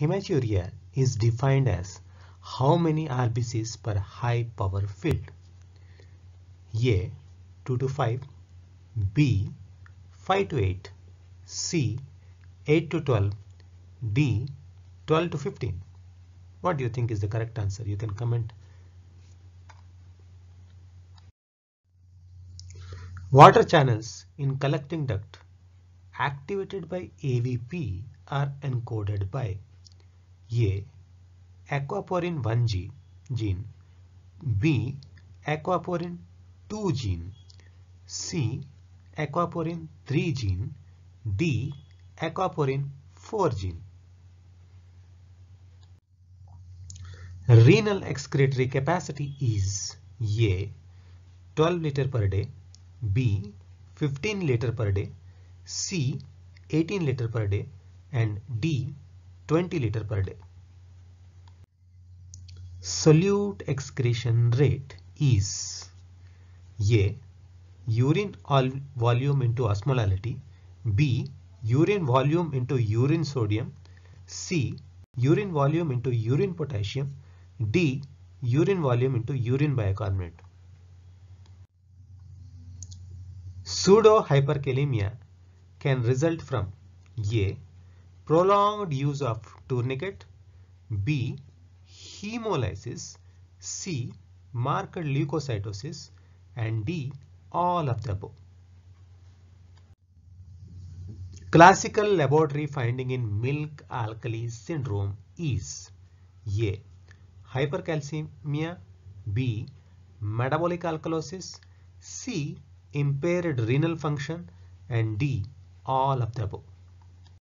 hematuria is defined as how many RBCs per high power field? A 2 to 5, B 5 to 8, C 8 to 12, D 12 to 15. What do you think is the correct answer? You can comment. Water channels in collecting duct activated by AVP are encoded by A. Aquaporin 1 gene B. Aquaporin 2 gene C. Aquaporin 3 gene D. Aquaporin 4 gene Renal excretory capacity is A. 12 liter per day B. 15 liter per day C. 18 liter per day and D. 20 liter per day. Solute excretion rate is A. Urine volume into osmolality B. Urine volume into urine sodium C. Urine volume into urine potassium D. Urine volume into urine bicarbonate. Pseudo hyperkalemia can result from A. Prolonged use of tourniquet B. Hemolysis C. Marked leukocytosis and D. All of the above. Classical laboratory finding in milk alkali syndrome is A. Hypercalcemia B. Metabolic alkalosis C impaired renal function and D all of the above.